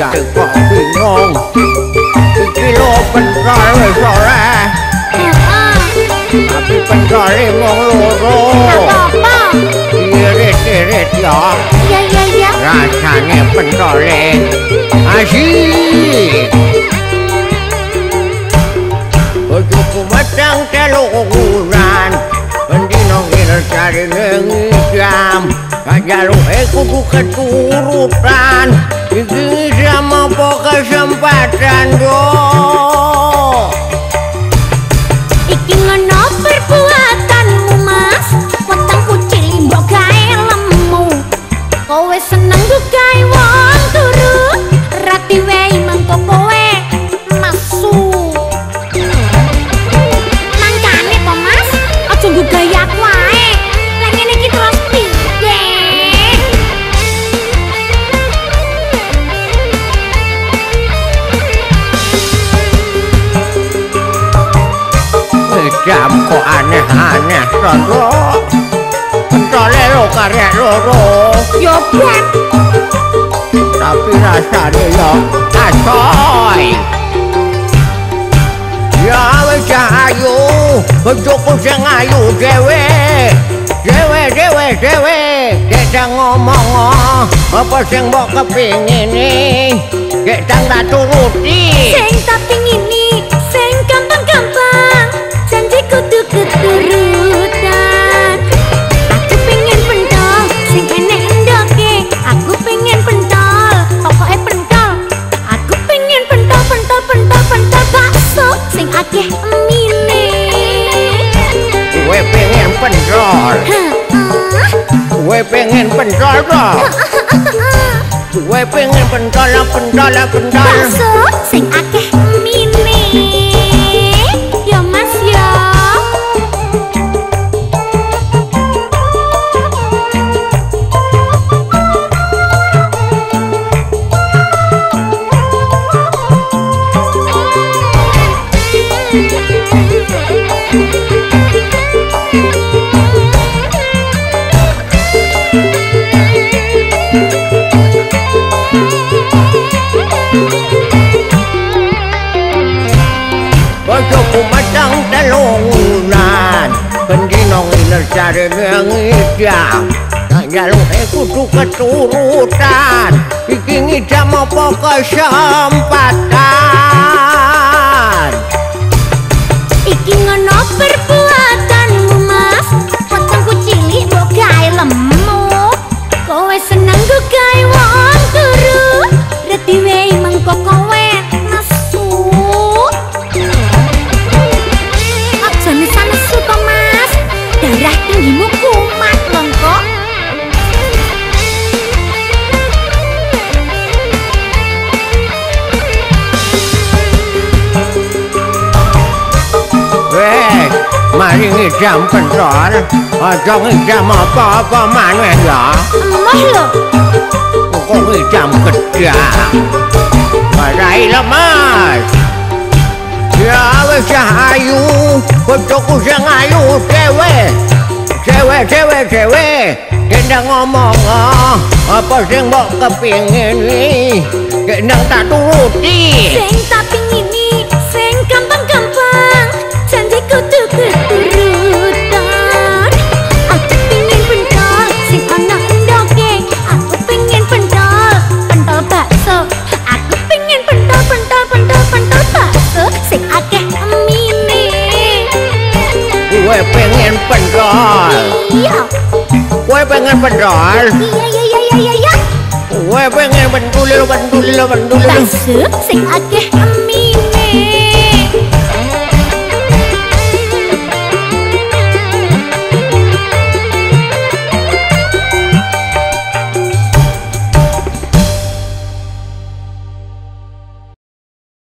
จากพ่อพี่นงงถึงกิโลเป็นร้อยเลยก็แร่พี่เป็นร้อยมองโลโรเยเรเยเรยอราชาเนี่ยเป็นร้อยอาชีพอยู่กูมาตั้งแต่โลกูรานเป็นที่น้องเดินจาริเรื่องจามกายาลูกเอกูกูขัดกูรูปราน Iki ngijam apa kesempatan do iki ngono perbuatanmu mas. Weteng kucil mbok gawe lemu. Kowe seneng gawe wong turu rati wae kok aneh-aneh Rondo Pentole lo karek loro yo bet Tapi rasane yo asoy Ya wis ayu, ojoku sing ayu dhewe. Dhewe dhewe dhewe, kita ngomong apa sing mbok kepingini. Kita tak turuti. sing tapi ngini Hah, kowe pengen to. Kowe pengen pentol, pentol, pentol. bakso sing akeh Bojoku matang telungan Pendino nginer cari ngidam Nyalu kudu keturutan Iki ngidam apa kesempatan Iki ngono perbuatanmu mas Wetengku cilik mbok gawe lemu Kowe seneng ku gawe Mari ngidam pentol Aja ngidam apa-apa maneh ya Emoh lho Kok ngidam gedang Marai lemas Ya wis ayu Bojoku sing ayu dewe Dewe dewe dewe Kendang ngomong ah, Apa sing mbok kepingin nih Kendang tak turuti Sing Gue pengen pentol Iya Gue pengen pentol Iya iya iya iya iya Gue pengen pentulil pentulil pentulil Bakso Sing akeh emine